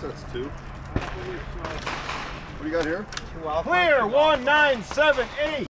guess that's two. What do you got here? Clear, one, nine, seven, eight.